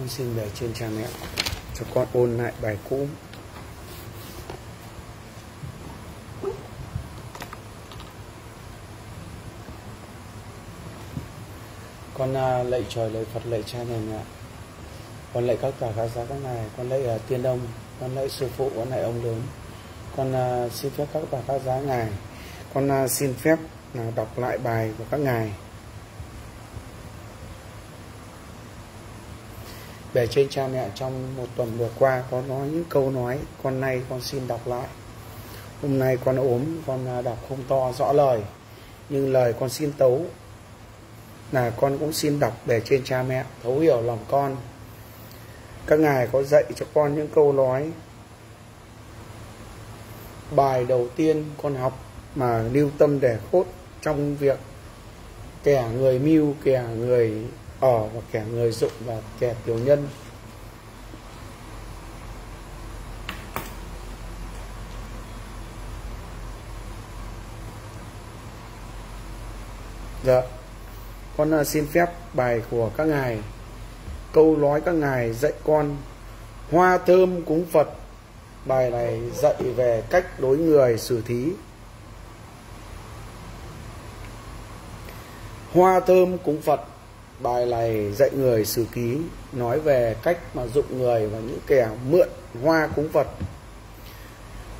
con xin về trên cha mẹ cho con ôn lại bài cũ. Con à, lạy trời lạy phật lạy cha mẹ mẹ. Con lạy các cả các giá các ngài. Con lạy uh, tiên Đông con lạy sư phụ con lạy ông lớn. Con uh, xin phép các bà các giá ngài. Con uh, xin phép là đọc lại bài của các ngài. Bề trên cha mẹ trong một tuần vừa qua có nói những câu nói, con nay con xin đọc lại. Hôm nay con ốm, con à, đọc không to rõ lời. Nhưng lời con xin tấu là con cũng xin đọc bề trên cha mẹ, thấu hiểu lòng con. Các ngài có dạy cho con những câu nói bài đầu tiên con học mà lưu tâm để khốt trong việc kẻ người mưu, kẻ người ở và kẻ người dụng và kẻ tiểu nhân. Dạ. Con à, xin phép bài của các ngài. Câu nói các ngài dạy con, hoa thơm cúng phật. Bài này dạy về cách đối người xử thí. Hoa thơm cúng phật bài này dạy người sử ký, nói về cách mà dụng người và những kẻ mượn hoa cúng phật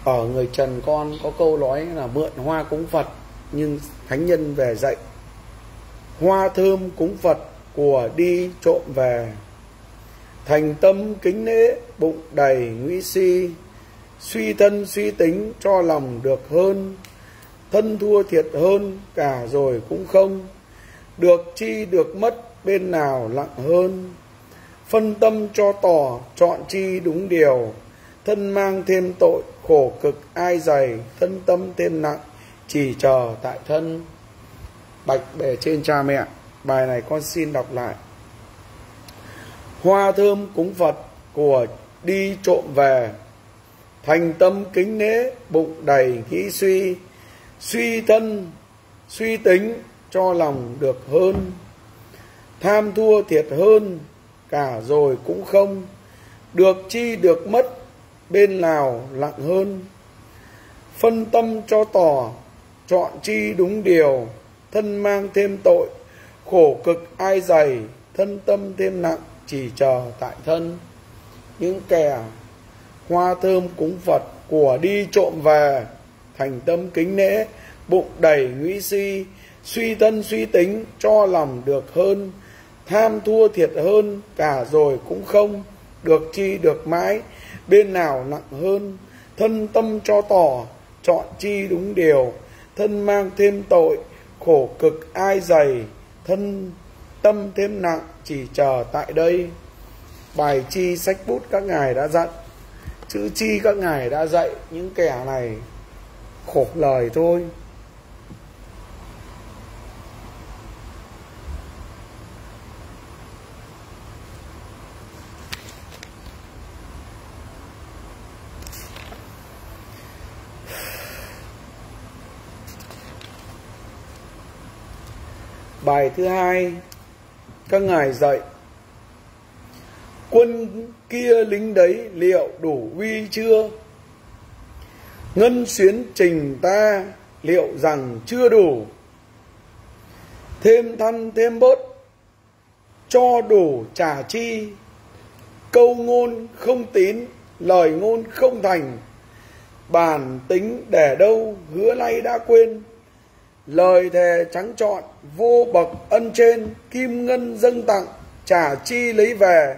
ở người trần con có câu nói là mượn hoa cúng phật nhưng thánh nhân về dạy, hoa thơm cúng phật của đi trộm về. Thành tâm kính lễ bụng đầy nguy si. Suy thân suy tính cho lòng được hơn. Thân thua thiệt hơn, cả rồi cũng không. Được chi được mất bên nào lặng hơn. Phân tâm cho tỏ, chọn chi đúng điều. Thân mang thêm tội, khổ cực, ai dày. Thân tâm thêm nặng, chỉ chờ tại thân. Bạch bề trên cha mẹ. Bài này con xin đọc lại. Hoa thơm cúng phật của đi trộm về. Thành tâm kính nế bụng đầy nghĩ suy. Suy thân, suy tính cho lòng được hơn tham thua thiệt hơn, cả rồi cũng không. Được chi được mất, bên nào lặng hơn? Phân tâm cho tỏ, chọn chi đúng điều. Thân mang thêm tội, khổ cực ai dày. Thân tâm thêm nặng, chỉ chờ tại thân. Những kẻ hoa thơm cúng phật của đi trộm về, thành tâm kính nễ bụng đầy nguy si, suy thân suy tính cho lòng được hơn tham thua thiệt hơn cả rồi cũng không được chi được mãi. Bên nào nặng hơn, thân tâm cho tỏ, chọn chi đúng điều. Thân mang thêm tội, khổ cực ai dày. Thân tâm thêm nặng, chỉ chờ tại đây. Bài chi sách bút các ngài đã dặn. Chữ chi các ngài đã dạy những kẻ này khổ lời thôi. Bài thứ hai, các ngài dạy, quân kia lính đấy liệu đủ uy chưa? Ngân xuyến trình ta liệu rằng chưa đủ? Thêm thăn thêm bớt, cho đủ trả chi? Câu ngôn không tín, lời ngôn không thành, bản tính để đâu, hứa nay đã quên lời thề trắng trọn, vô bậc ân trên, kim ngân dâng tặng, trả chi lấy về.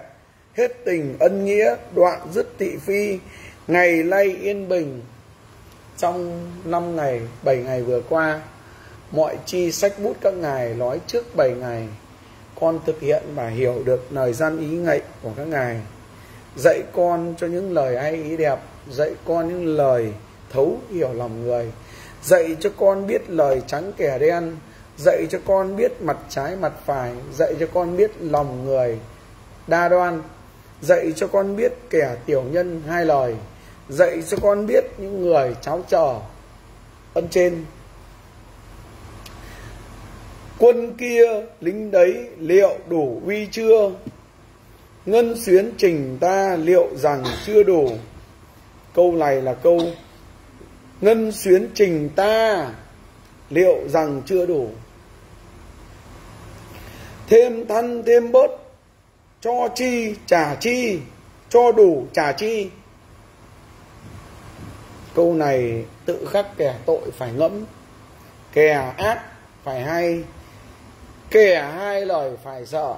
Hết tình ân nghĩa, đoạn dứt thị phi, ngày nay yên bình. Trong năm ngày, bảy ngày vừa qua, mọi chi sách bút các ngài nói trước bảy ngày. Con thực hiện và hiểu được lời gian ý ngậy của các ngài. Dạy con cho những lời hay ý đẹp, dạy con những lời thấu hiểu lòng người dạy cho con biết lời trắng kẻ đen, dạy cho con biết mặt trái mặt phải, dạy cho con biết lòng người. Đa đoan, dạy cho con biết kẻ tiểu nhân hai lời, dạy cho con biết những người cháu trò ân trên. Quân kia lính đấy liệu đủ uy chưa? Ngân xuyến trình ta liệu rằng chưa đủ? Câu này là câu ngân xuyến trình ta. Liệu rằng chưa đủ? Thêm thân thêm bớt. Cho chi, trả chi. Cho đủ, trả chi. Câu này tự khắc kẻ tội phải ngẫm. Kẻ ác phải hay. Kẻ hai lời phải sợ.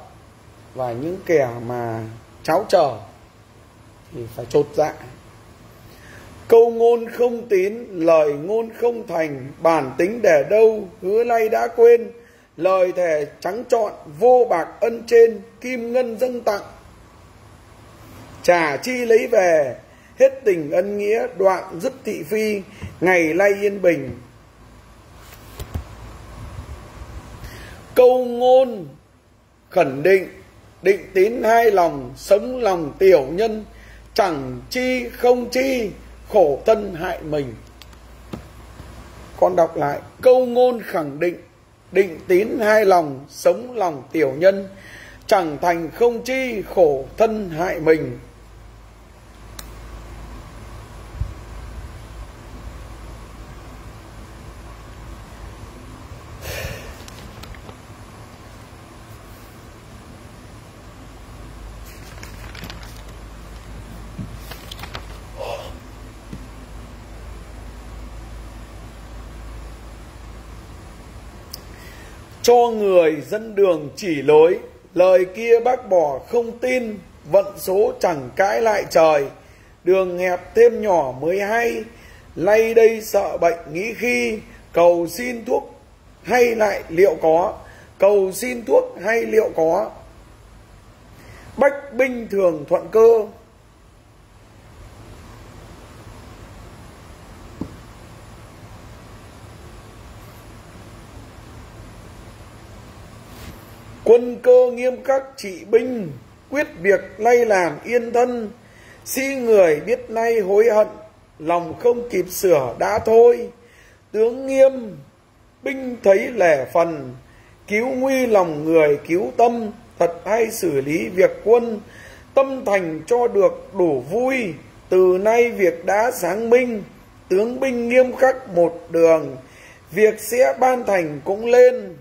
Và những kẻ mà cháu trở thì phải chột dạ câu ngôn không tín, lời ngôn không thành, bản tính để đâu, hứa nay đã quên. Lời thề trắng trọn, vô bạc ân trên, kim ngân dâng tặng. Trả chi lấy về, hết tình ân nghĩa, đoạn dứt thị phi, ngày nay yên bình. Câu ngôn khẩn định định tín hai lòng sống lòng tiểu nhân, chẳng chi không chi khổ thân hại mình. Con đọc lại câu ngôn khẳng định định tín hai lòng, sống lòng tiểu nhân, chẳng thành không chi khổ thân hại mình. Cho người dân đường chỉ lối, lời kia bác bỏ không tin, vận số chẳng cãi lại trời. Đường hẹp thêm nhỏ mới hay, lay đây sợ bệnh nghĩ khi, cầu xin thuốc hay lại liệu có, cầu xin thuốc hay liệu có. Bách binh thường thuận cơ quân cơ nghiêm khắc trị binh, quyết việc nay làm yên thân. Si người biết nay hối hận, lòng không kịp sửa đã thôi. Tướng nghiêm, binh thấy lẻ phần, cứu nguy lòng người cứu tâm, thật hay xử lý việc quân. Tâm thành cho được đủ vui, từ nay việc đã sáng minh. Tướng binh nghiêm khắc một đường, việc sẽ ban thành cũng lên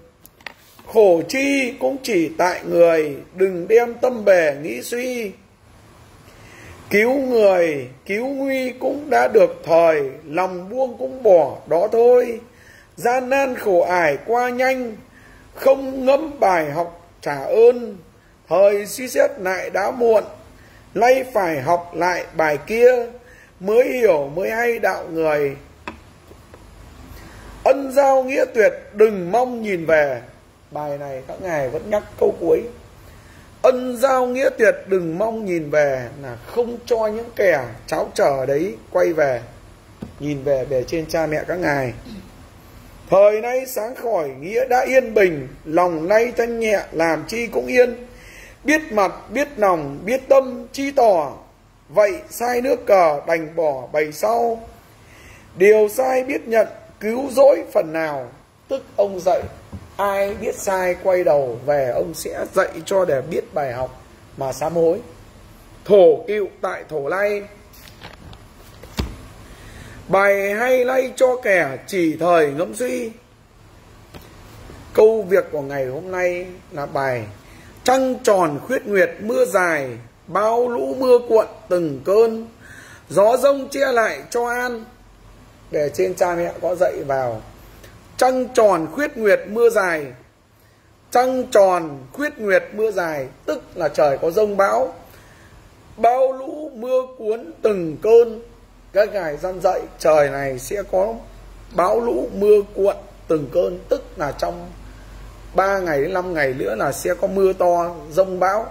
khổ chi cũng chỉ tại người, đừng đem tâm bề nghĩ suy. Cứu người, cứu nguy cũng đã được thời, lòng buông cũng bỏ đó thôi. Gian nan khổ ải qua nhanh, không ngẫm bài học trả ơn. Thời suy xét lại đã muộn, nay phải học lại bài kia, mới hiểu mới hay đạo người. Ân giao nghĩa tuyệt, đừng mong nhìn về bài này các ngài vẫn nhắc câu cuối. Ân giao nghĩa tuyệt đừng mong nhìn về là không cho những kẻ cháo trở đấy quay về. Nhìn về bề trên cha mẹ các ngài. Thời nay sáng khỏi nghĩa đã yên bình, lòng nay thanh nhẹ, làm chi cũng yên. Biết mặt, biết lòng biết tâm, chi tỏ. Vậy sai nước cờ đành bỏ bày sau. Điều sai biết nhận, cứu rỗi phần nào. Tức ông dạy ai biết sai quay đầu về, ông sẽ dạy cho để biết bài học mà sám hối. Thổ cựu tại thổ lay. Bài hay lay cho kẻ chỉ thời ngẫm suy. Câu việc của ngày hôm nay là bài, trăng tròn khuyết nguyệt mưa dài, bao lũ mưa cuộn từng cơn. Gió rông che lại cho an. Để trên cha mẹ có dạy vào trăng tròn khuyết nguyệt mưa dài. Trăng tròn khuyết nguyệt mưa dài, tức là trời có rông bão. Bao lũ mưa cuốn từng cơn, các ngài dân dạy trời này sẽ có bão lũ mưa cuộn từng cơn, tức là trong 3 ngày đến 5 ngày nữa là sẽ có mưa to, rông bão.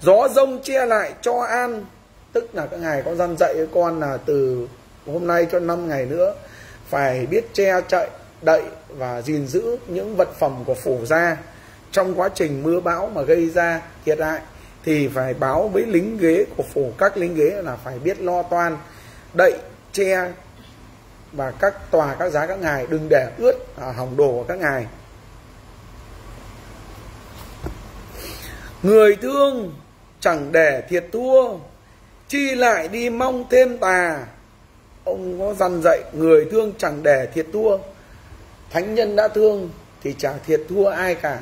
Gió rông che lại cho an, tức là các ngài có dân dạy với con là từ hôm nay cho 5 ngày nữa, phải biết che chạy đậy và gìn giữ những vật phẩm của phủ gia. Trong quá trình mưa bão mà gây ra thiệt hại thì phải báo với lính ghế của phủ các lính ghế là phải biết lo toan đậy che và các tòa các giá các ngài đừng để ướt à, hỏng đồ của các ngài. Người thương chẳng để thiệt thua chi lại đi mong thêm tà. Ông có dằn dạy người thương chẳng để thiệt thua thánh nhân đã thương thì chẳng thiệt thua ai cả.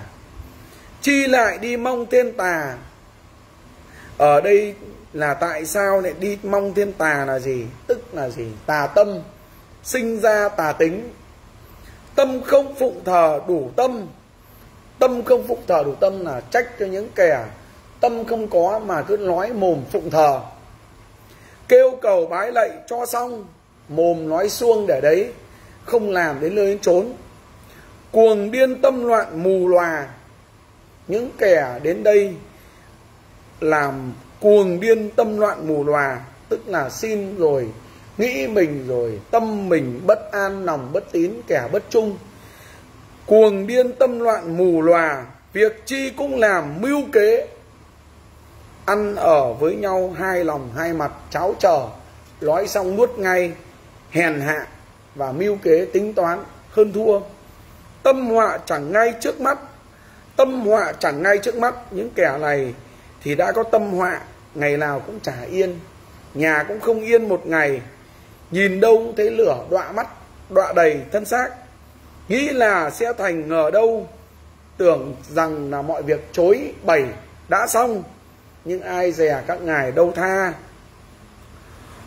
Chi lại đi mong thiên tà. Ở đây là tại sao lại đi mong thiên tà là gì? Tức là gì? Tà tâm. Sinh ra tà tính. Tâm không phụng thờ đủ tâm. Tâm không phụng thờ đủ tâm là trách cho những kẻ tâm không có mà cứ nói mồm phụng thờ. Kêu cầu bái lạy cho xong, mồm nói xuông để đấy không làm đến nơi đến trốn cuồng điên tâm loạn mù lòa những kẻ đến đây làm cuồng điên tâm loạn mù lòa tức là xin rồi, nghĩ mình rồi, tâm mình bất an, lòng bất tín, kẻ bất trung. Cuồng điên tâm loạn mù lòa việc chi cũng làm mưu kế, ăn ở với nhau hai lòng hai mặt, cháo chờ nói xong nuốt ngay, hèn hạ và mưu kế tính toán hơn thua. Tâm họa chẳng ngay trước mắt. Tâm họa chẳng ngay trước mắt. Những kẻ này thì đã có tâm họa, ngày nào cũng chả yên. Nhà cũng không yên một ngày. Nhìn đâu cũng thấy lửa đọa mắt, đọa đầy thân xác. Nghĩ là sẽ thành ngờ đâu. Tưởng rằng là mọi việc chối bày đã xong. Nhưng ai dè các ngài đâu tha.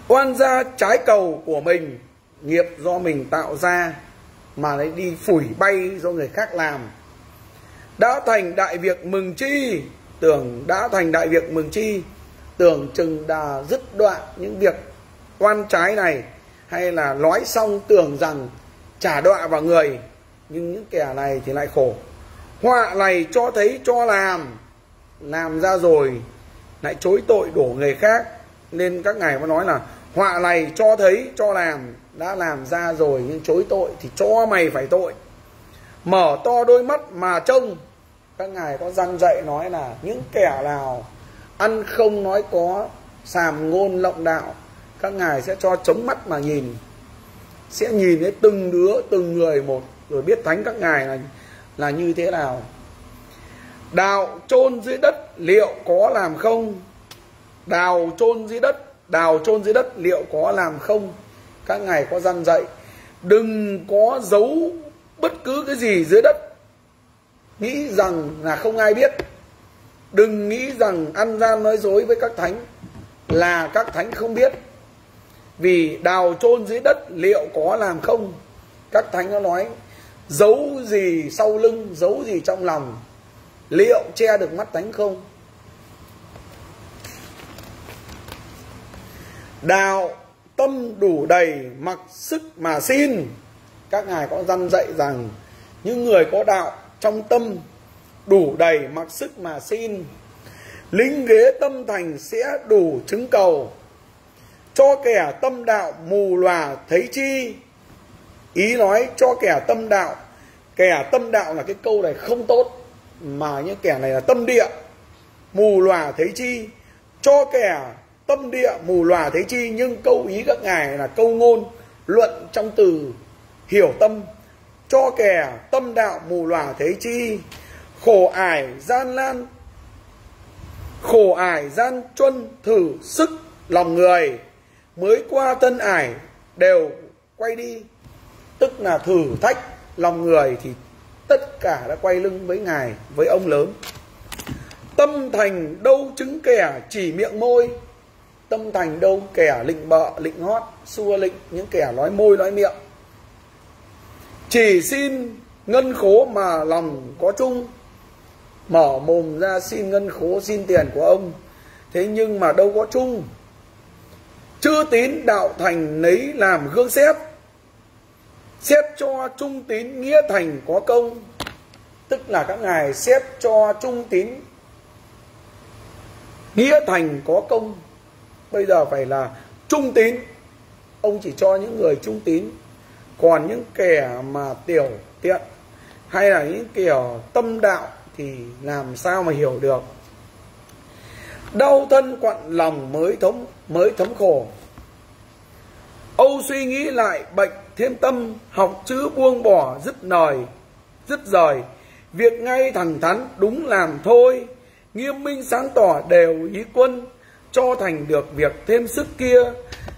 Oan gia trái cầu của mình nghiệp do mình tạo ra, mà lại đi phủi bay do người khác làm. Đã thành đại việc mừng chi? Tưởng đã thành đại việc mừng chi? Tưởng chừng đã dứt đoạn những việc oan trái này, hay là nói xong tưởng rằng trả đọa vào người, nhưng những kẻ này thì lại khổ. Họa này cho thấy cho làm làm ra rồi lại chối tội đổ người khác. Nên các ngài mới nói là, họa này cho thấy cho làm đã làm ra rồi nhưng chối tội thì cho mày phải tội. Mở to đôi mắt mà trông. Các ngài có răn dạy nói là những kẻ nào ăn không nói có sàm ngôn lộng đạo, các ngài sẽ cho chống mắt mà nhìn. Sẽ nhìn thấy từng đứa, từng người một, rồi biết thánh các ngài là là như thế nào. Đào chôn dưới đất liệu có làm không? Đào chôn dưới đất, đào chôn dưới đất liệu có làm không? Các ngài có răn dạy, đừng có giấu bất cứ cái gì dưới đất. Nghĩ rằng là không ai biết. Đừng nghĩ rằng ăn gian nói dối với các thánh là các thánh không biết. Vì đào chôn dưới đất liệu có làm không? Các thánh nó nói, giấu gì sau lưng, giấu gì trong lòng, liệu che được mắt thánh không? Đạo tâm đủ đầy mặc sức mà xin. Các ngài có dăn dạy rằng, những người có đạo trong tâm đủ đầy mặc sức mà xin, lính ghế tâm thành sẽ đủ chứng cầu. Cho kẻ tâm đạo mù lòa thấy chi? Ý nói cho kẻ tâm đạo, kẻ tâm đạo là cái câu này không tốt, mà những kẻ này là tâm địa, mù lòa thấy chi? Cho kẻ tâm địa mù lòa thấy chi, nhưng câu ý các ngài là câu ngôn, luận trong từ hiểu tâm. Cho kẻ tâm đạo mù lòa thấy chi, khổ ải gian lan khổ ải gian chuân thử sức lòng người, mới qua tân ải đều quay đi. Tức là thử thách lòng người thì tất cả đã quay lưng với ngài, với ông lớn. Tâm thành đâu chứng kẻ chỉ miệng môi tâm thành đâu, kẻ lịnh bợ, lịnh hót, xua lịnh, những kẻ nói môi, nói miệng. Chỉ xin ngân khố mà lòng có chung, mở mồm ra xin ngân khố, xin tiền của ông. Thế nhưng mà đâu có chung. Chư tín đạo thành nấy làm gương xếp xếp cho trung tín nghĩa thành có công. Tức là các ngài xếp cho trung tín nghĩa thành có công bây giờ phải là trung tín. Ông chỉ cho những người trung tín. Còn những kẻ mà tiểu tiện hay là những kiểu tâm đạo thì làm sao mà hiểu được? Đau thân quặn lòng mới thống, mới thấm khổ. Âu suy nghĩ lại, bệnh thêm tâm, học chữ buông bỏ, dứt nời, dứt rời. Việc ngay thẳng thắn, đúng làm thôi. Nghiêm minh sáng tỏ, đều ý quân cho thành được việc thêm sức kia.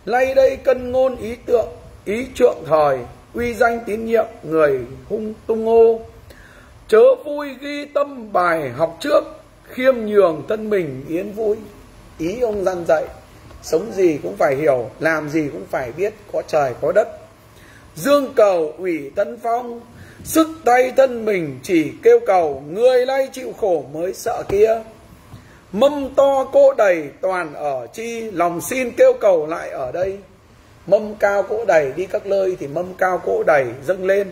Lay đây cân ngôn ý tượng, ý trượng thời, uy danh tín nhiệm người hung tung ngô. Chớ vui ghi tâm bài học trước, khiêm nhường thân mình yến vui. Ý ông dân dạy, sống gì cũng phải hiểu, làm gì cũng phải biết có trời, có đất. Dương cầu ủy tân phong, sức tay thân mình chỉ kêu cầu, người lay chịu khổ mới sợ kia mâm to cỗ đầy toàn ở chi, lòng xin kêu cầu lại ở đây. Mâm cao cỗ đầy, đi các nơi thì mâm cao cỗ đầy, dâng lên.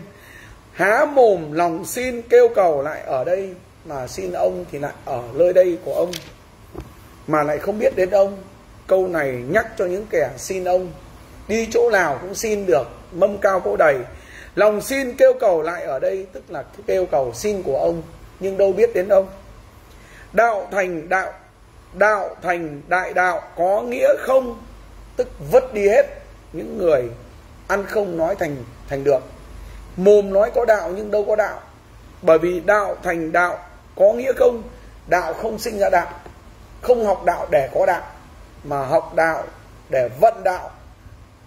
Há mồm lòng xin kêu cầu lại ở đây, mà xin ông thì lại ở nơi đây của ông. Mà lại không biết đến ông. Câu này nhắc cho những kẻ xin ông. Đi chỗ nào cũng xin được, mâm cao cỗ đầy. Lòng xin kêu cầu lại ở đây, tức là kêu cầu xin của ông. Nhưng đâu biết đến ông đạo thành đạo đạo thành đại đạo có nghĩa không? Tức vứt đi hết những người ăn không nói thành thành được. Mồm nói có đạo nhưng đâu có đạo. Bởi vì đạo thành đạo có nghĩa không? Đạo không sinh ra đạo. Không học đạo để có đạo, mà học đạo để vận đạo.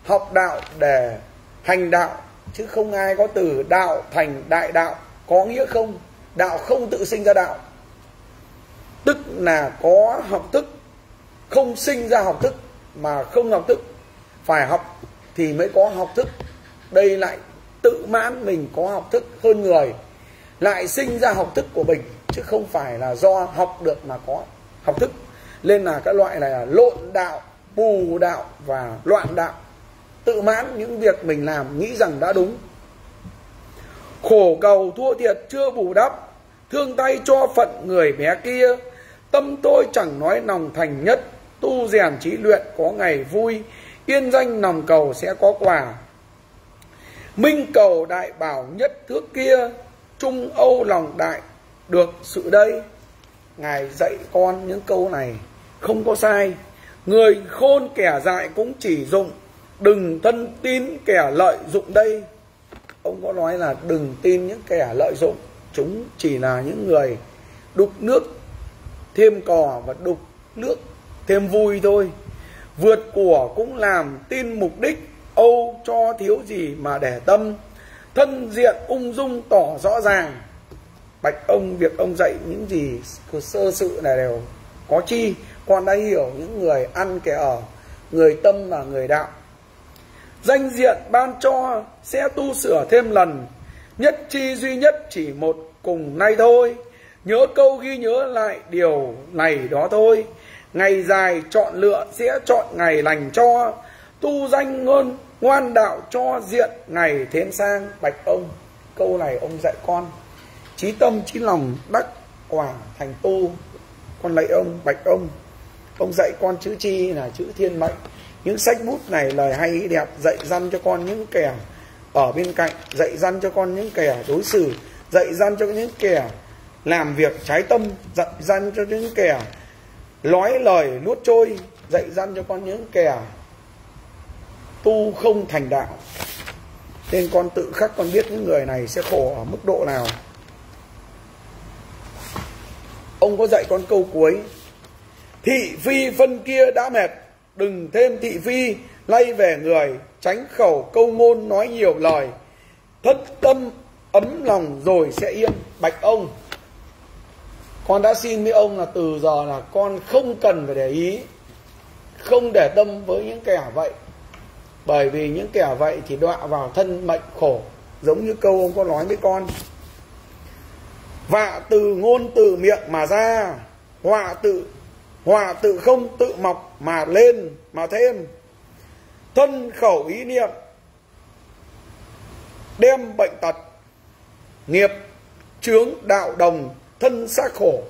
Học đạo để hành đạo, chứ không ai có từ đạo thành đại đạo có nghĩa không? Đạo không tự sinh ra đạo tức là có học thức, không sinh ra học thức mà không học thức. Phải học thì mới có học thức. Đây lại tự mãn mình có học thức hơn người, lại sinh ra học thức của mình, chứ không phải là do học được mà có học thức. Nên là các loại này là lộn đạo, bù đạo và loạn đạo. Tự mãn những việc mình làm, nghĩ rằng đã đúng. Khổ cầu thua thiệt chưa bù đắp, thương tay cho phận người bé kia tâm tôi chẳng nói lòng thành nhất, tu rèn trí luyện có ngày vui, yên danh lòng cầu sẽ có quà. Minh cầu đại bảo nhất thước kia, trung âu lòng đại được sự đây. Ngài dạy con những câu này, không có sai. Người khôn kẻ dại cũng chỉ dụng, đừng thân tin kẻ lợi dụng đây. Ông có nói là đừng tin những kẻ lợi dụng, chúng chỉ là những người đục nước thêm cò và đục nước, thêm vui thôi. Vượt của cũng làm tin mục đích, âu cho thiếu gì mà để tâm. Thân diện ung dung tỏ rõ ràng. Bạch ông, việc ông dạy những gì sơ sự này đều có chi? Con đã hiểu những người ăn kẻ ở, người tâm và người đạo. Danh diện ban cho sẽ tu sửa thêm lần. Nhất chi duy nhất chỉ một cùng nay thôi nhớ câu ghi nhớ lại điều này đó thôi. Ngày dài chọn lựa sẽ chọn ngày lành cho, tu danh ngôn, ngoan đạo cho diện ngày thêm sang. Bạch ông, câu này ông dạy con. Trí tâm trí lòng đắc quả thành tu. Con lạy ông, bạch ông ông dạy con chữ chi là chữ thiên mệnh. Những sách bút này lời hay, đẹp, dạy dăn cho con những kẻ ở bên cạnh, dạy dăn cho con những kẻ đối xử, dạy dăn cho những kẻ làm việc trái tâm, dạy dăn cho những kẻ nói lời, nuốt trôi, dạy dăn cho con những kẻ tu không thành đạo. Nên con tự khắc con biết những người này sẽ khổ ở mức độ nào. Ông có dạy con câu cuối, thị phi phân kia đã mệt, đừng thêm thị phi, lay về người, tránh khẩu câu ngôn nói nhiều lời. Thất tâm ấm lòng rồi sẽ yên. Bạch ông con đã xin với ông là từ giờ là con không cần phải để ý, không để tâm với những kẻ vậy. Bởi vì những kẻ vậy thì đọa vào thân mệnh khổ, giống như câu ông có nói với con. Vạ từ ngôn từ miệng mà ra, họa tự họa tự không tự mọc mà lên mà thêm. Thân khẩu ý niệm, đem bệnh tật, nghiệp, chướng đạo đồng thân xác khổ.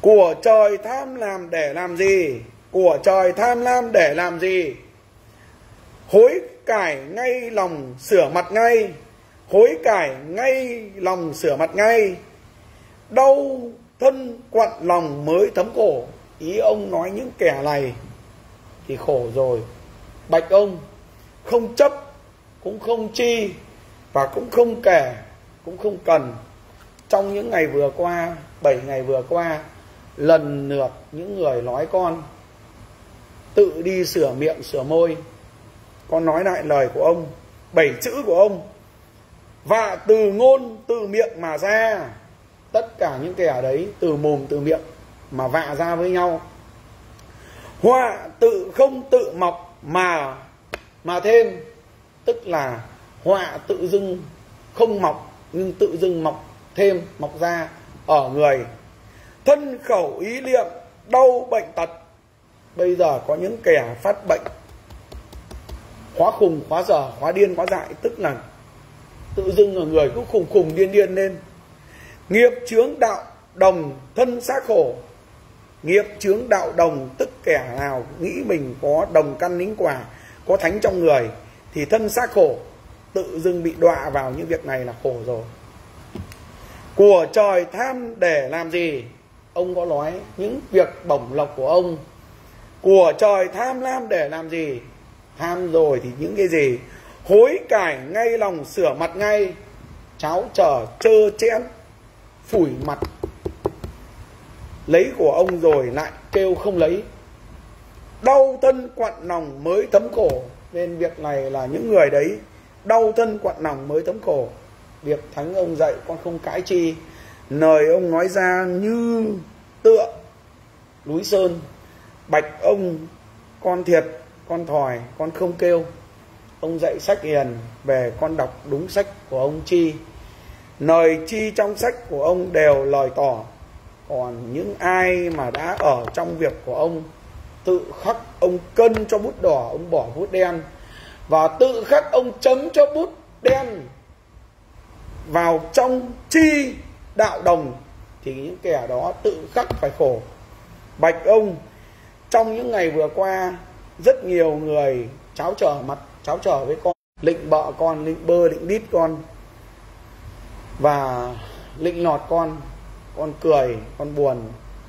Của trời tham làm để làm gì? Của trời tham lam để làm gì? Hối cải ngay lòng sửa mặt ngay. Hối cải ngay lòng sửa mặt ngay. Đau thân quặn lòng mới thấm cổ ý ông nói những kẻ này thì khổ rồi. Bạch ông không chấp, cũng không chi, và cũng không kể, cũng không cần trong những ngày vừa qua 7 ngày vừa qua, lần lượt những người nói con tự đi sửa miệng, sửa môi. Con nói lại lời của ông, bảy chữ của ông. Và từ ngôn, từ miệng mà ra, tất cả những kẻ đấy, từ mồm, từ miệng mà vạ ra với nhau. Họa tự không tự mọc mà mà thêm, tức là họa tự dưng không mọc, nhưng tự dưng mọc thêm mọc ra ở người. Thân khẩu ý niệm, đau bệnh tật. Bây giờ có những kẻ phát bệnh. Khóa khùng khóa dở khóa điên khóa dại, tức là tự dưng ở người cứ khùng khùng điên điên lên. Nghiệp chướng đạo đồng, thân xác khổ. Nghiệp chướng đạo đồng, tức kẻ nào nghĩ mình có đồng căn nính quả có thánh trong người, thì thân xác khổ. Tự dưng bị đọa vào những việc này là khổ rồi của trời tham để làm gì? Ông có nói những việc bổng lộc của ông. Của trời tham lam để làm gì? Tham rồi thì những cái gì? Hối cải ngay lòng sửa mặt ngay. Cháo trở trơ chẽn, phủi mặt. Lấy của ông rồi lại kêu không lấy. Đau thân quặn lòng mới thấm cổ. Nên việc này là những người đấy, đau thân quặn lòng mới thấm cổ việc thánh ông dạy con không cãi chi. Lời ông nói ra như tựa núi sơn. Bạch ông, con thiệt, con thòi, con không kêu. Ông dạy sách hiền về con đọc đúng sách của ông chi. Lời chi trong sách của ông đều lời tỏ. Còn những ai mà đã ở trong việc của ông, tự khắc ông cân cho bút đỏ, ông bỏ bút đen. Và tự khắc ông chấm cho bút đen vào trong chi đạo đồng, thì những kẻ đó tự khắc phải khổ. Bạch ông, trong những ngày vừa qua, rất nhiều người cháo trở mặt, cháo trở với con, lịnh bợ con, lịnh bơ, lịnh đít con, và lịnh nọt con. Con cười, con buồn,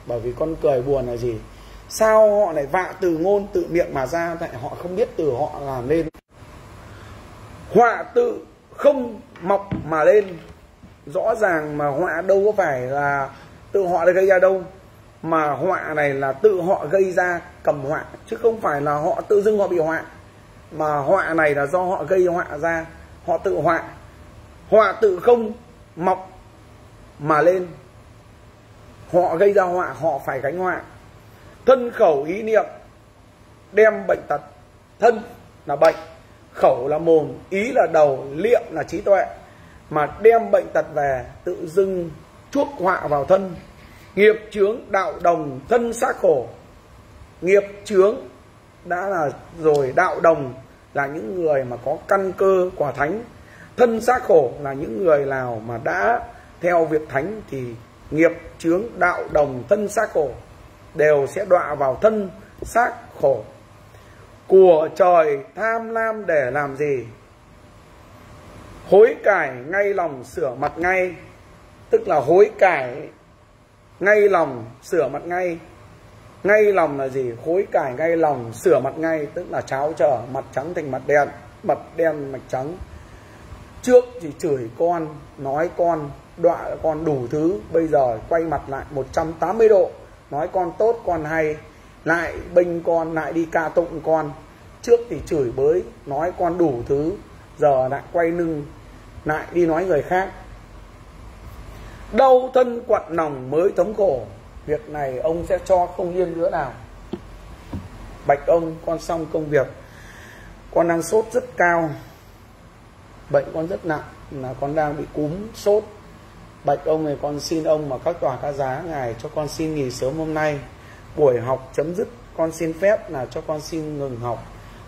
bởi vì con cười buồn là gì? Sao họ lại vạ từ ngôn, tự miệng mà ra tại họ không biết từ họ làm nên? Họa tự không mọc mà lên. Rõ ràng mà họa đâu có phải là tự họ đã gây ra đâu, mà họa này là tự họ gây ra cầm họa, chứ không phải là họ tự dưng họ bị họa. Mà họa này là do họ gây họa ra, họ tự họa. Họa tự không mọc mà lên. Họ gây ra họa, họ phải gánh họa. Thân khẩu ý niệm đem bệnh tật. Thân là bệnh khẩu là mồm, ý là đầu, liệm là trí tuệ, mà đem bệnh tật về, tự dưng chuốc họa vào thân. Nghiệp chướng đạo đồng thân xác khổ. Nghiệp chướng đã là rồi, đạo đồng là những người mà có căn cơ quả thánh. Thân xác khổ là những người nào mà đã theo việc thánh thì nghiệp chướng, đạo đồng, thân xác khổ đều sẽ đọa vào thân xác khổ của trời tham lam để làm gì? Hối cải ngay lòng sửa mặt ngay. Tức là hối cải ngay lòng sửa mặt ngay. Ngay lòng là gì? Hối cải ngay lòng sửa mặt ngay. Tức là cháo trở, mặt trắng thành mặt đen mặt đen mặt trắng. Trước thì chửi con, nói con, đọa con đủ thứ. Bây giờ quay mặt lại 180 độ, nói con tốt, con hay lại bênh con, lại đi ca tụng con. Trước thì chửi bới, nói con đủ thứ. Giờ lại quay lưng, lại đi nói người khác. Đau thân quặn lòng mới thống khổ. Việc này ông sẽ cho không yên nữa nào. Bạch ông, con xong công việc. Con đang sốt rất cao. Bệnh con rất nặng là con đang bị cúm sốt. Bạch ông này con xin ông mà các tòa các giá, ngài cho con xin nghỉ sớm hôm nay buổi học chấm dứt, con xin phép là cho con xin ngừng học.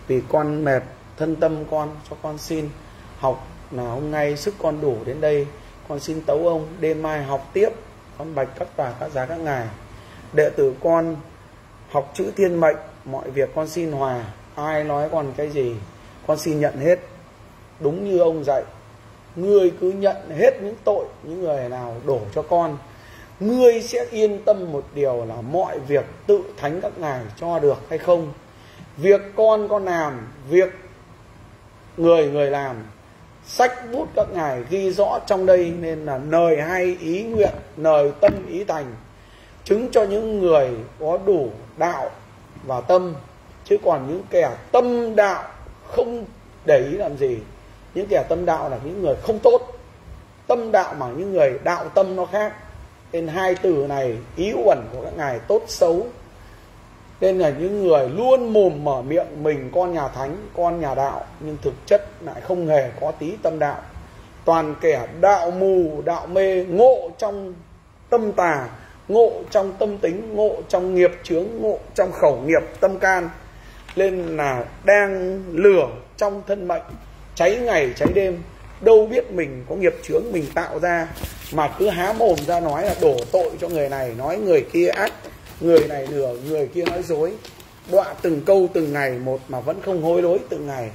Vì con mệt, thân tâm con cho con xin học là hôm nay sức con đủ đến đây. Con xin tấu ông, đêm mai học tiếp. Con bạch các tòa các giá các ngài. Đệ tử con, học chữ thiên mệnh, mọi việc con xin hòa. Ai nói còn cái gì, con xin nhận hết. Đúng như ông dạy, ngươi cứ nhận hết những tội, những người nào đổ cho con ngươi sẽ yên tâm một điều là mọi việc tự thánh các ngài cho được hay không? Việc con con làm, việc người người làm, sách bút các ngài ghi rõ trong đây nên là lời hay ý nguyện lời tâm ý thành, chứng cho những người có đủ đạo và tâm. Chứ còn những kẻ tâm đạo không để ý làm gì, những kẻ tâm đạo là những người không tốt. Tâm đạo mà những người đạo tâm nó khác nên hai từ này, ý uẩn của các ngài tốt xấu. Nên là những người luôn mồm mở miệng mình con nhà thánh, con nhà đạo, nhưng thực chất lại không hề có tí tâm đạo. Toàn kẻ đạo mù, đạo mê, ngộ trong tâm tà, ngộ trong tâm tính, ngộ trong nghiệp chướng, ngộ trong khẩu nghiệp tâm can. Nên là đang lửa trong thân mệnh, cháy ngày, cháy đêm, đâu biết mình có nghiệp chướng mình tạo ra mà cứ há mồm ra nói là đổ tội cho người này, nói người kia ác, người này lừa, người kia nói dối. Đọa từng câu từng ngày, một mà vẫn không hối lỗi từng ngày.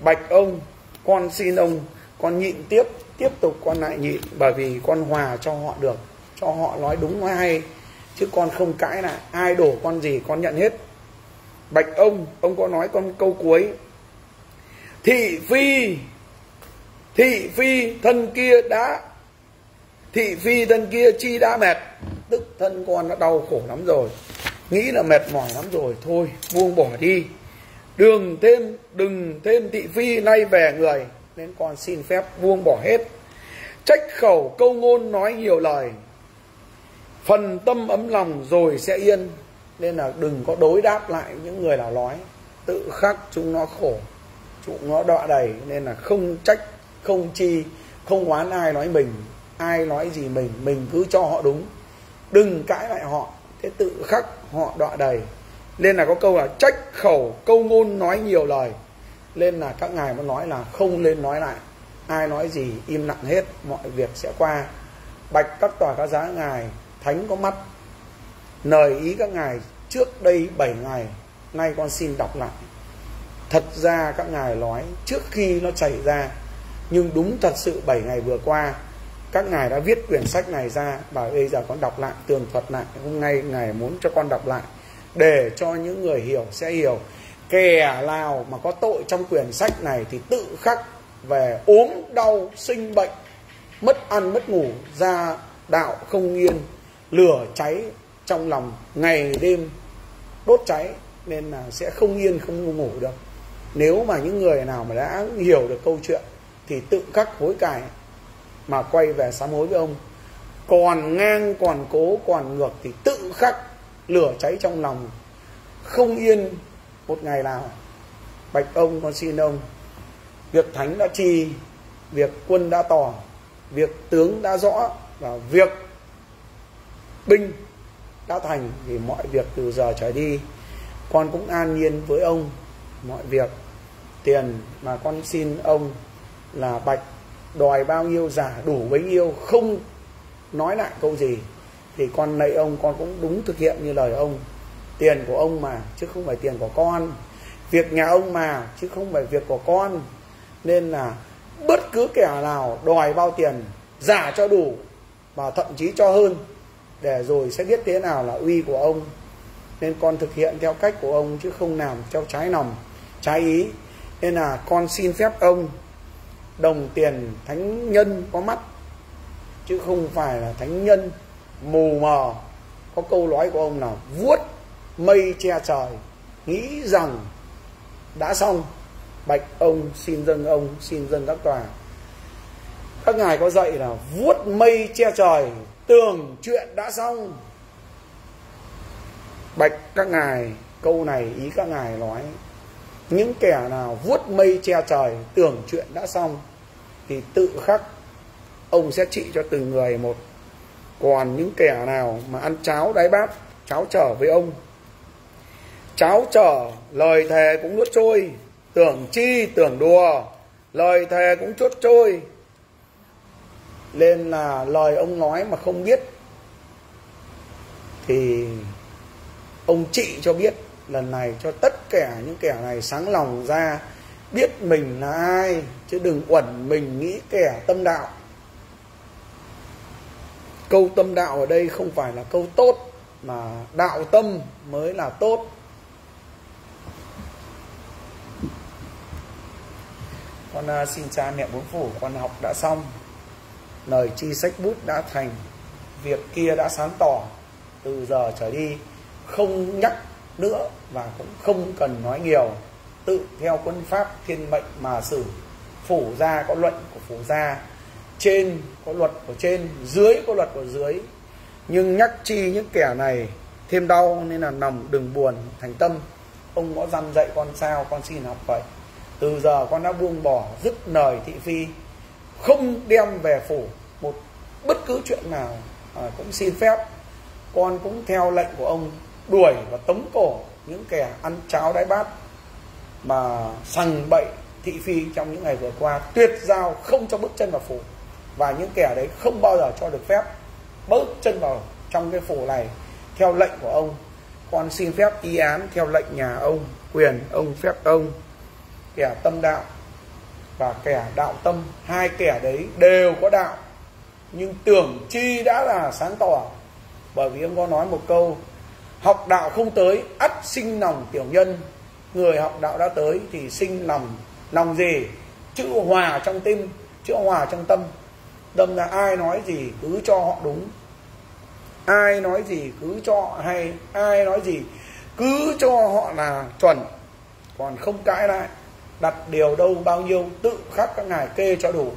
Bạch ông, con xin ông, con nhịn tiếp tiếp tục con lại nhịn, bởi vì con hòa cho họ được, cho họ nói đúng nói hay, chứ con không cãi lại. Ai đổ con gì con nhận hết. Bạch ông ông có nói con câu cuối. Thị phi thị phi thân kia đã thị phi thân kia chi đã mệt. Tức thân con đã đau khổ lắm rồi. Nghĩ là mệt mỏi lắm rồi. Thôi, buông bỏ đi. Đừng thêm đừng thêm thị phi nay về người. Nên con xin phép buông bỏ hết. Trách khẩu câu ngôn nói nhiều lời. Phần tâm ấm lòng rồi sẽ yên. Nên là đừng có đối đáp lại những người nào nói. Tự khắc chúng nó khổ, chúng nó đọa đầy. Nên là không trách, không chi, không oán ai nói mình ai nói gì mình mình cứ cho họ đúng. Đừng cãi lại họ, thế tự khắc họ đọa đầy. Nên là có câu là trách khẩu, câu ngôn nói nhiều lời. Nên là các ngài mới nói là không lên nói lại. Ai nói gì, im lặng hết, mọi việc sẽ qua. Bạch các tòa các giá ngài, thánh có mắt. Lời ý các ngài trước đây 7 ngày, nay con xin đọc lại. Thật ra các ngài nói trước khi nó xảy ra, nhưng đúng thật sự 7 ngày vừa qua các ngài đã viết quyển sách này ra và bây giờ con đọc lại, tường thuật lại, hôm nay ngài muốn cho con đọc lại, để cho những người hiểu sẽ hiểu. Kẻ nào mà có tội trong quyển sách này thì tự khắc về ốm đau, sinh bệnh, mất ăn, mất ngủ ra đạo không yên, lửa cháy trong lòng ngày đêm, đốt cháy, nên là sẽ không yên, không ngủ được. Nếu mà những người nào mà đã hiểu được câu chuyện thì tự khắc hối cải mà quay về sám hối với ông. Còn ngang, còn cố, còn ngược thì tự khắc lửa cháy trong lòng. Không yên một ngày nào. Bạch ông, con xin ông, việc thánh đã chi, việc quân đã tỏ, việc tướng đã rõ và việc binh đã thành thì mọi việc từ giờ trở đi, con cũng an nhiên với ông. Mọi việc tiền mà con xin ông là bạch đòi bao nhiêu, giả đủ bấy nhiêu, không nói lại câu gì, thì con nạy ông, con cũng đúng thực hiện như lời ông. Tiền của ông mà, chứ không phải tiền của con. Việc nhà ông mà, chứ không phải việc của con. Nên là bất cứ kẻ nào đòi bao tiền, giả cho đủ và thậm chí cho hơn, để rồi sẽ biết thế nào là uy của ông. Nên con thực hiện theo cách của ông, chứ không làm theo trái lòng trái ý. Nên là con xin phép ông đồng tiền thánh nhân có mắt, chứ không phải là thánh nhân mù mờ. Có câu nói của ông là vuốt mây che trời, nghĩ rằng đã xong. Bạch ông, xin dân ông, xin dân các tòa. Các ngài có dạy là vuốt mây che trời, tưởng chuyện đã xong. Bạch các ngài, câu này ý các ngài nói, những kẻ nào vuốt mây che trời, tưởng chuyện đã xong thì tự khắc, ông sẽ trị cho từng người một. Còn những kẻ nào mà ăn cháo đáy bát, cháo trở với ông, cháo trở, lời thề cũng nuốt trôi. Tưởng chi, tưởng đùa, lời thề cũng chốt trôi. Nên là lời ông nói mà không biết, thì ông trị cho biết lần này cho tất cả những kẻ này sáng lòng ra biết mình là ai chứ đừng uẩn mình nghĩ kẻ tâm đạo. Câu tâm đạo ở đây không phải là câu tốt mà đạo tâm mới là tốt. Con uh, xin cha mẹ bốn phủ con học đã xong. Lời chi sách bút đã thành việc kia đã sáng tỏ. Từ giờ trở đi không nhắc nữa và cũng không cần nói nhiều tự theo quân pháp thiên mệnh mà xử. Phủ gia có luận của phủ gia trên có luật của trên dưới có luật của dưới. Nhưng nhắc chi những kẻ này thêm đau nên là nằm đừng buồn thành tâm. Ông có dặn dạy con sao con xin học vậy. Từ giờ con đã buông bỏ dứt lời thị phi. Không đem về phủ một bất cứ chuyện nào à, cũng xin phép. Con cũng theo lệnh của ông đuổi và tống cổ những kẻ ăn cháo đáy bát mà sằng bậy thị phi trong những ngày vừa qua tuyệt giao không cho bước chân vào phủ. Và những kẻ đấy không bao giờ cho được phép bước chân vào trong cái phủ này theo lệnh của ông. Con xin phép y án theo lệnh nhà ông, quyền ông phép ông. Kẻ tâm đạo và kẻ đạo tâm, hai kẻ đấy đều có đạo. Nhưng tưởng chi đã là sáng tỏ. Bởi vì ông có nói một câu, học đạo không tới, ắt sinh lòng tiểu nhân người học đạo đã tới thì sinh lòng lòng gì? Chữ hòa trong tim, chữ hòa trong tâm. Đâm là ai nói gì cứ cho họ đúng. Ai nói gì cứ cho họ hay, ai nói gì cứ cho họ là chuẩn. Còn không cãi lại, đặt điều đâu bao nhiêu tự khắc các ngài kê cho đủ.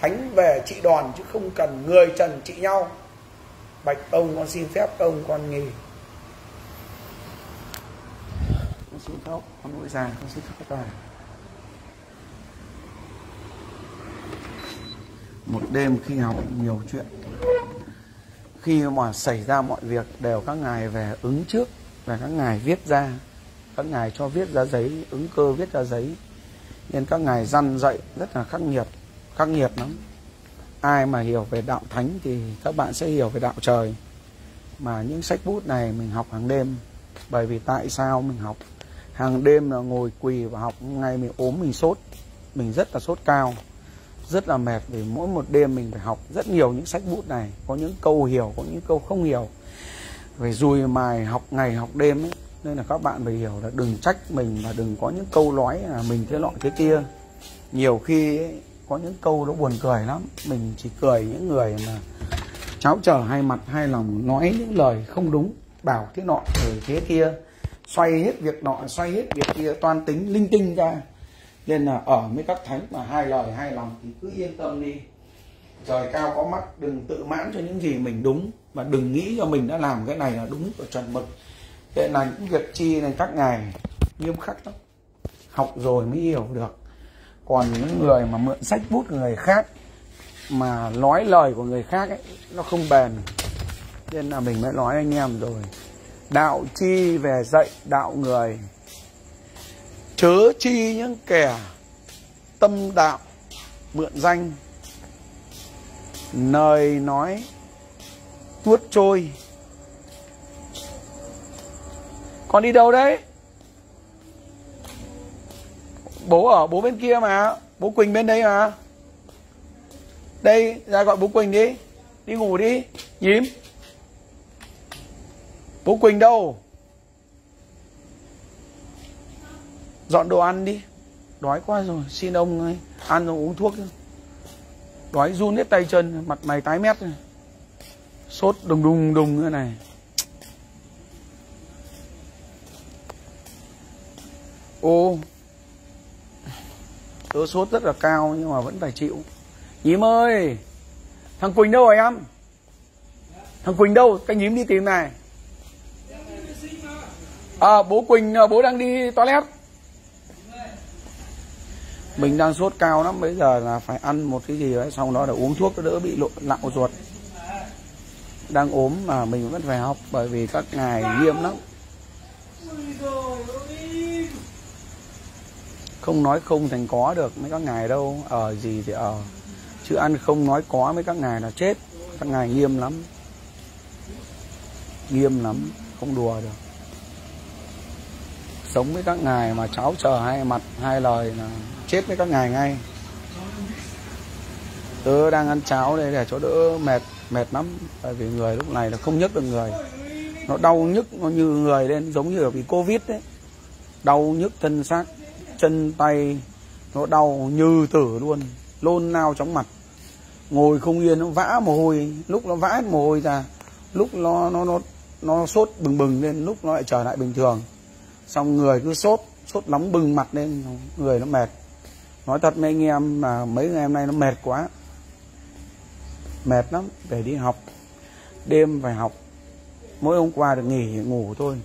Thánh về trị đòn chứ không cần người trần trị nhau. Bạch ông con xin phép ông con nghỉ. Con khóc, con nội già con xin các bà một đêm khi học nhiều chuyện, khi mà xảy ra mọi việc đều các ngài về ứng trước, và các ngài viết ra, các ngài cho viết ra giấy, ứng cơ viết ra giấy. Nên các ngài răn dạy rất là khắc nghiệt khắc nghiệt lắm. Ai mà hiểu về đạo thánh thì các bạn sẽ hiểu về đạo trời. Mà những sách bút này mình học hàng đêm, bởi vì tại sao mình học? Hàng đêm là ngồi quỳ và học ngày mình ốm mình sốt mình rất là sốt cao rất là mệt vì mỗi một đêm mình phải học rất nhiều những sách bút này có những câu hiểu có những câu không hiểu phải dùi mài học ngày học đêm ấy. nên là các bạn phải hiểu là đừng trách mình và đừng có những câu nói là mình thế loại thế kia nhiều khi ấy, có những câu nó buồn cười lắm mình chỉ cười những người mà cháo trở hai mặt hai lòng nói những lời không đúng bảo thế nọ rồi thế kia xoay hết việc nọ, xoay hết việc kia, toan tính, linh tinh ra. Nên là ở với các thánh mà hai lời, hai lòng thì cứ yên tâm đi. Trời cao có mắt, đừng tự mãn cho những gì mình đúng. Mà đừng nghĩ cho mình đã làm cái này là đúng và chuẩn mực. Thế là những việc chi này các ngài nghiêm khắc lắm. Học rồi mới hiểu được. Còn những người mà mượn sách bút của người khác, mà nói lời của người khác ấy, nó không bền. Nên là mình mới nói anh em rồi đạo chi về dạy đạo người. Chớ chi những kẻ tâm đạo mượn danh. Lời nói tuốt trôi. Con đi đâu đấy? Bố ở, bố bên kia mà. Bố quỳnh bên đây mà. Đây, ra gọi bố quỳnh đi. Đi ngủ đi, nhím bố quỳnh đâu? Dọn đồ ăn đi. Đói quá rồi, xin ông ấy ăn rồi uống thuốc. Đói run hết tay chân, mặt mày tái mét rồi. Sốt đùng đùng đùng như này. Ô, tớ sốt rất là cao nhưng mà vẫn phải chịu. Nhím ơi, thằng quỳnh đâu rồi em? Thằng quỳnh đâu? Cái nhím đi tìm này à bố quỳnh à, bố đang đi toilet. Mình đang sốt cao lắm, bây giờ là phải ăn một cái gì đấy, xong đó để uống thuốc đỡ bị lộ lạo ruột. Đang ốm mà mình vẫn phải học, bởi vì các ngài nghiêm lắm. Không nói không thành có được mấy các ngài đâu, ở gì thì ở. Chứ ăn không nói có mấy các ngài là chết. Các ngài nghiêm lắm. Nghiêm lắm, không đùa được sống với các ngài mà cháu chờ hai mặt, hai lời là chết với các ngài ngay. Tớ đang ăn cháo đây để cho đỡ mệt mệt lắm. Tại vì người lúc này là không nhấc được người. Nó đau nhức, nó như người lên, giống như là bị covid đấy. Đau nhức thân xác, chân tay, nó đau như tử luôn, lôn nao chóng mặt. Ngồi không yên, nó vã mồ hôi. Lúc nó vã mồ hôi ra, lúc nó nó nó nó sốt bừng bừng lên, lúc nó lại trở lại bình thường xong người cứ sốt sốt nóng bừng mặt lên, người nó mệt. Nói thật mấy anh em là mấy ngày hôm nay nó mệt quá. Mệt lắm, để đi học. Đêm phải học. Mỗi hôm qua được nghỉ, ngủ thôi.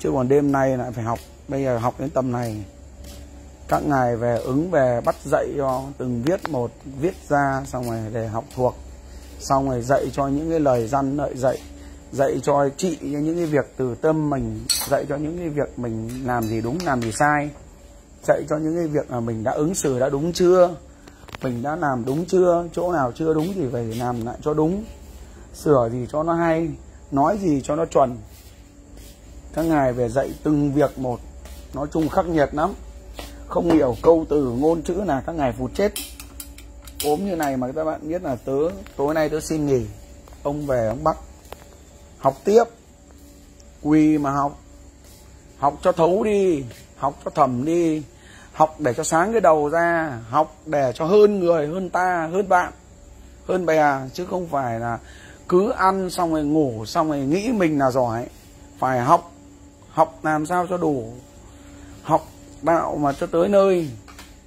Chứ còn đêm nay lại phải học. Bây giờ học đến tầm này. Các ngài về ứng, về bắt dạy cho từng viết một, viết ra, xong rồi để học thuộc. Xong rồi dạy cho những cái lời răn lợi dạy dạy cho chị những cái việc từ tâm mình, dạy cho những cái việc mình làm gì đúng, làm gì sai, dạy cho những cái việc mà mình đã ứng xử đã đúng chưa, mình đã làm đúng chưa, chỗ nào chưa đúng thì phải làm lại cho đúng. Sửa gì cho nó hay, nói gì cho nó chuẩn. Các ngài về dạy từng việc một, nói chung khắc nghiệt lắm. Không hiểu câu từ ngôn chữ là các ngài phụt chết. Ốm như này mà các bạn biết là tớ, tối nay tớ xin nghỉ. Ông về, ông bắt học tiếp. Quỳ mà học. Học cho thấu đi. Học cho thầm đi. Học để cho sáng cái đầu ra. Học để cho hơn người, hơn ta, hơn bạn, hơn bè. Chứ không phải là cứ ăn xong rồi ngủ, xong rồi nghĩ mình là giỏi. Phải học. Học làm sao cho đủ. Học đạo mà cho tới nơi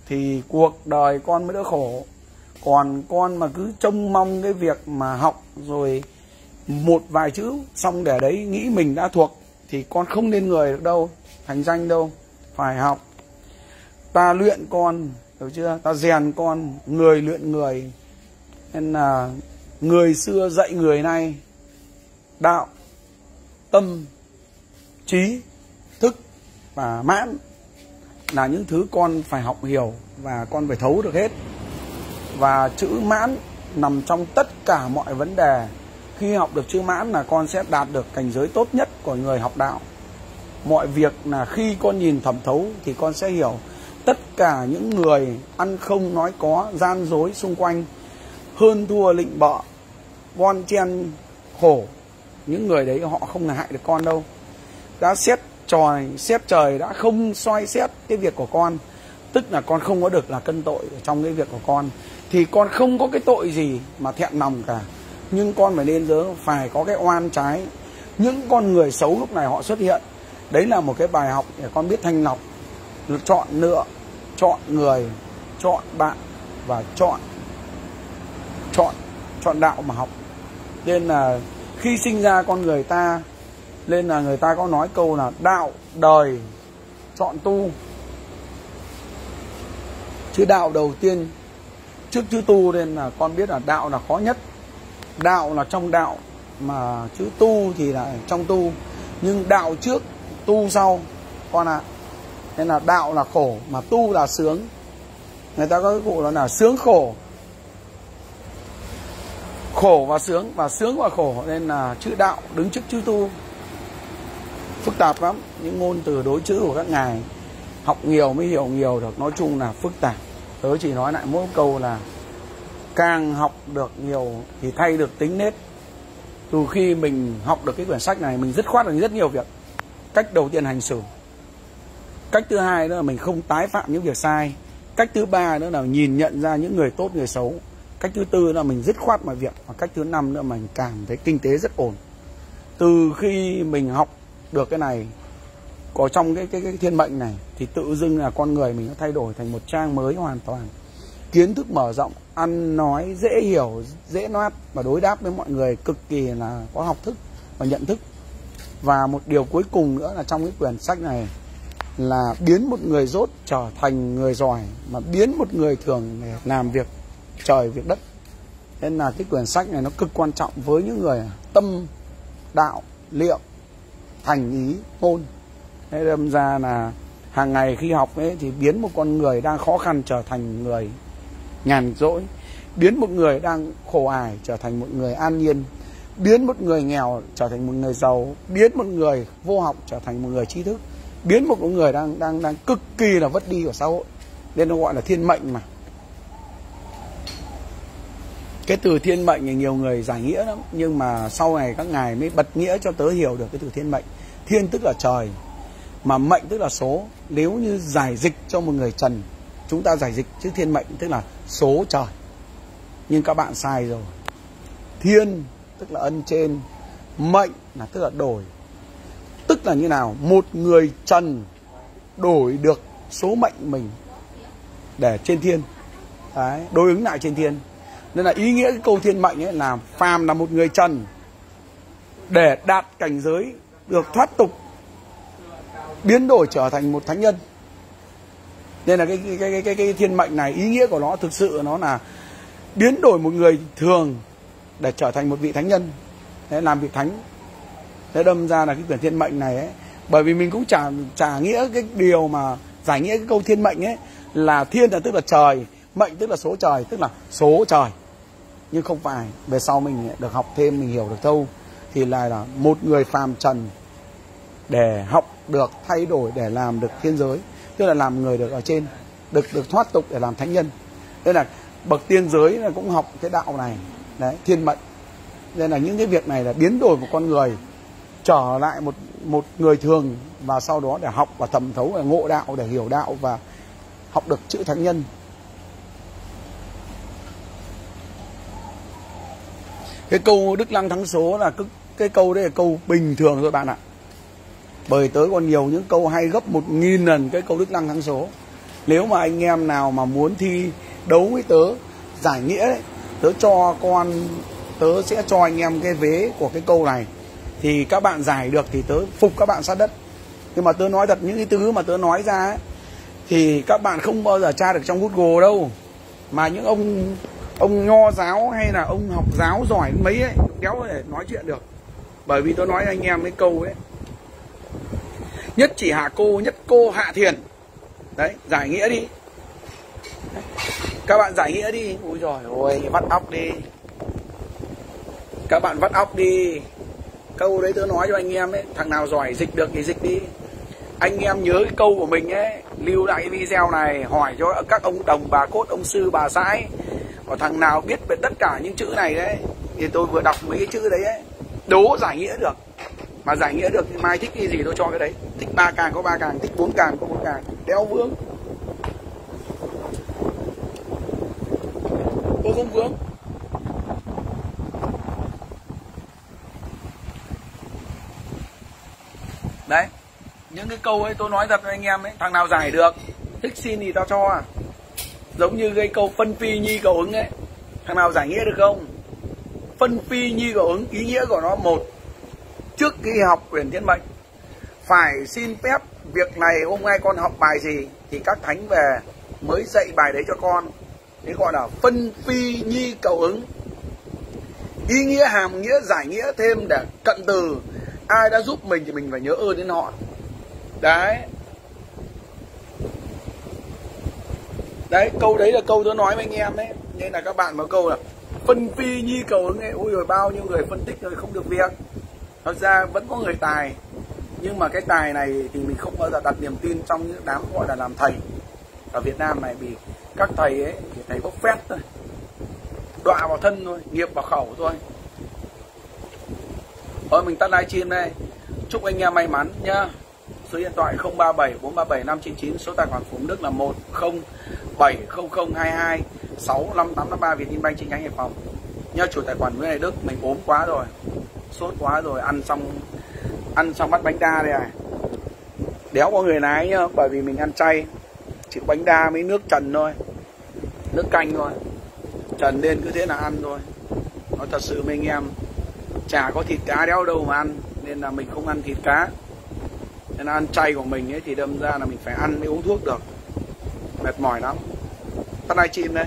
thì cuộc đời con mới đỡ khổ. Còn con mà cứ trông mong cái việc mà học rồi một vài chữ, xong để đấy nghĩ mình đã thuộc, thì con không nên người được đâu, thành danh đâu, phải học. Ta luyện con, hiểu chưa? Ta rèn con, người luyện người. Nên là người xưa dạy người nay, đạo, tâm, trí, thức và mãn là những thứ con phải học hiểu và con phải thấu được hết. Và chữ mãn nằm trong tất cả mọi vấn đề khi học được chữ mãn là con sẽ đạt được cảnh giới tốt nhất của người học đạo. Mọi việc là khi con nhìn thẩm thấu thì con sẽ hiểu tất cả những người ăn không nói có, gian dối xung quanh, hơn thua lịnh bợ, bon chen khổ những người đấy họ không là hại được con đâu. Đã xét tròi xét trời đã không soi xét cái việc của con, tức là con không có được là cân tội trong cái việc của con, thì con không có cái tội gì mà thẹn lòng cả nhưng con phải nên nhớ phải có cái oan trái. Những con người xấu lúc này họ xuất hiện. Đấy là một cái bài học để con biết thanh lọc. Chọn lựa, chọn người, chọn bạn và chọn chọn chọn đạo mà học. Nên là khi sinh ra con người ta, nên là người ta có nói câu là đạo đời, chọn tu. Chứ đạo đầu tiên, trước chữ tu nên là con biết là đạo là khó nhất đạo là trong đạo, mà chữ tu thì là trong tu. Nhưng đạo trước, tu sau, con ạ. À. nên là đạo là khổ, mà tu là sướng. Người ta có cái cụ đó là sướng khổ. Khổ và sướng và sướng và khổ. Nên là chữ đạo, đứng trước chữ tu. Phức tạp lắm. Những ngôn từ đối chữ của các ngài, học nhiều mới hiểu nhiều được. Nói chung là phức tạp. Tớ chỉ nói lại mỗi câu là càng học được nhiều thì thay được tính nết. Từ khi mình học được cái quyển sách này mình dứt khoát được rất nhiều việc. Cách đầu tiên hành xử. Cách thứ hai nữa là mình không tái phạm những việc sai. Cách thứ ba nữa là nhìn nhận ra những người tốt người xấu. Cách thứ tư là mình dứt khoát mọi việc. Và cách thứ năm nữa mình cảm thấy kinh tế rất ổn. Từ khi mình học được cái này có trong cái, cái cái thiên mệnh này thì tự dưng là con người mình nó thay đổi thành một trang mới hoàn toàn kiến thức mở rộng, ăn nói dễ hiểu, dễ noát và đối đáp với mọi người cực kỳ là có học thức và nhận thức. Và một điều cuối cùng nữa là trong cái quyển sách này là biến một người dốt trở thành người giỏi mà biến một người thường để làm việc trời, việc đất. Nên là cái quyển sách này nó cực quan trọng với những người tâm, đạo, liệu, thành ý ngôn thế đâm ra là hàng ngày khi học ấy thì biến một con người đang khó khăn trở thành người nhàn rỗi, biến một người đang khổ ải trở thành một người an nhiên, biến một người nghèo trở thành một người giàu, biến một người vô học trở thành một người trí thức, biến một người đang đang đang cực kỳ là vất đi của xã hội. Nên nó gọi là thiên mệnh mà. Cái từ thiên mệnh thì nhiều người giải nghĩa lắm, nhưng mà sau này các ngài mới bật nghĩa cho tớ hiểu được cái từ thiên mệnh. Thiên tức là trời, mà mệnh tức là số. Nếu như giải dịch cho một người trần chúng ta giải dịch chữ thiên mệnh tức là số trời. Nhưng các bạn sai rồi. Thiên tức là ân trên. Mệnh là tức là đổi. Tức là như nào? Một người trần đổi được số mệnh mình để trên thiên. Đấy, đối ứng lại trên thiên. Nên là ý nghĩa cái câu thiên mệnh ấy là phàm là một người trần để đạt cảnh giới được thoát tục biến đổi trở thành một thánh nhân nên là cái cái cái cái, cái thiên mệnh này ý nghĩa của nó thực sự nó là biến đổi một người thường để trở thành một vị thánh nhân. Để làm việc thánh thế đâm ra là cái quyển thiên mệnh này ấy bởi vì mình cũng trả trả nghĩa cái điều mà giải nghĩa cái câu thiên mệnh ấy là thiên là tức là trời mệnh tức là số trời tức là số trời. Nhưng không phải về sau mình được học thêm mình hiểu được thâu thì là là một người phàm trần để học được thay đổi để làm được thiên giới tức là làm người được ở trên, được được thoát tục để làm thánh nhân. Nên là bậc tiên giới là cũng học cái đạo này, đấy, thiên mệnh. Nên là những cái việc này là biến đổi một con người, trở lại một một người thường và sau đó để học và thẩm thấu và ngộ đạo, để hiểu đạo và học được chữ thánh nhân. Cái câu đức lăng thắng số là cứ, cái câu đấy là câu bình thường thôi bạn ạ bởi tới còn nhiều những câu hay gấp một nghìn lần cái câu đức năng thắng số. Nếu mà anh em nào mà muốn thi đấu với tớ giải nghĩa đấy, tớ cho con tớ sẽ cho anh em cái vế của cái câu này. Thì các bạn giải được thì tớ phục các bạn sát đất. Nhưng mà tớ nói thật những cái thứ mà tớ nói ra ấy, thì các bạn không bao giờ tra được trong Google đâu. Mà những ông ông nho giáo hay là ông học giáo giỏi mấy ấy đéo để nói chuyện được. Bởi vì tôi nói anh em cái câu ấy nhất chỉ hạ cô, nhất cô hạ thiền. Đấy, giải nghĩa đi. Các bạn giải nghĩa đi. Ui rồi ôi vắt óc đi. Các bạn vắt óc đi. Câu đấy tôi nói cho anh em ấy, thằng nào giỏi dịch được thì dịch đi. Anh em nhớ cái câu của mình ấy, lưu lại cái video này, hỏi cho các ông đồng, bà cốt, ông sư, bà sãi. Và thằng nào biết về tất cả những chữ này đấy, thì tôi vừa đọc mấy cái chữ đấy ấy, đố giải nghĩa được mà giải nghĩa được thì mai thích cái gì tôi cho cái đấy. Thích ba càng có ba càng, thích bốn càng có bốn càng. Đeo vướng. Tôi không vướng. Đấy, những cái câu ấy tôi nói thật với anh em ấy, thằng nào giải được, thích xin thì tao cho. À giống như cái câu phân phi nhi cầu ứng ấy. Thằng nào giải nghĩa được không? Phân phi nhi cầu ứng, ý nghĩa của nó một trước khi học quyền thiên mệnh, phải xin phép việc này hôm nay con học bài gì thì các thánh về mới dạy bài đấy cho con. Đấy gọi là phân phi nhi cầu ứng. Ý nghĩa hàm nghĩa, giải nghĩa thêm để cận từ. Ai đã giúp mình thì mình phải nhớ ơn đến họ. Đấy. Đấy, câu đấy là câu tôi nói với anh em đấy nên là các bạn mà câu là phân phi nhi cầu ứng ấy. Ui rồi bao nhiêu người phân tích rồi không được việc thật ra vẫn có người tài, nhưng mà cái tài này thì mình không bao giờ đặt niềm tin trong những đám gọi là làm thầy. Ở Việt Nam này vì các thầy ấy, thì thầy bốc phét thôi. Đọa vào thân thôi, nghiệp vào khẩu thôi. Thôi mình tắt livestream đây. Chúc anh em may mắn nhá. Số điện thoại 037 437 599 số tài khoản Phùng Đức là 107022 6583 Banh chi nhánh Hải Phòng. Nhá, chủ tài khoản Nguyễn Này Đức, mình ốm quá rồi sốt quá rồi, ăn xong ăn xong bắt bánh đa đây này. Đéo có người lái nhá, bởi vì mình ăn chay, chỉ bánh đa với nước trần thôi, nước canh thôi. Trần lên cứ thế là ăn thôi. Nói thật sự mấy anh em, chả có thịt cá đéo đâu mà ăn, nên là mình không ăn thịt cá. Nên là ăn chay của mình ấy thì đâm ra là mình phải ăn mới uống thuốc được. Mệt mỏi lắm. Tắt live chim đây.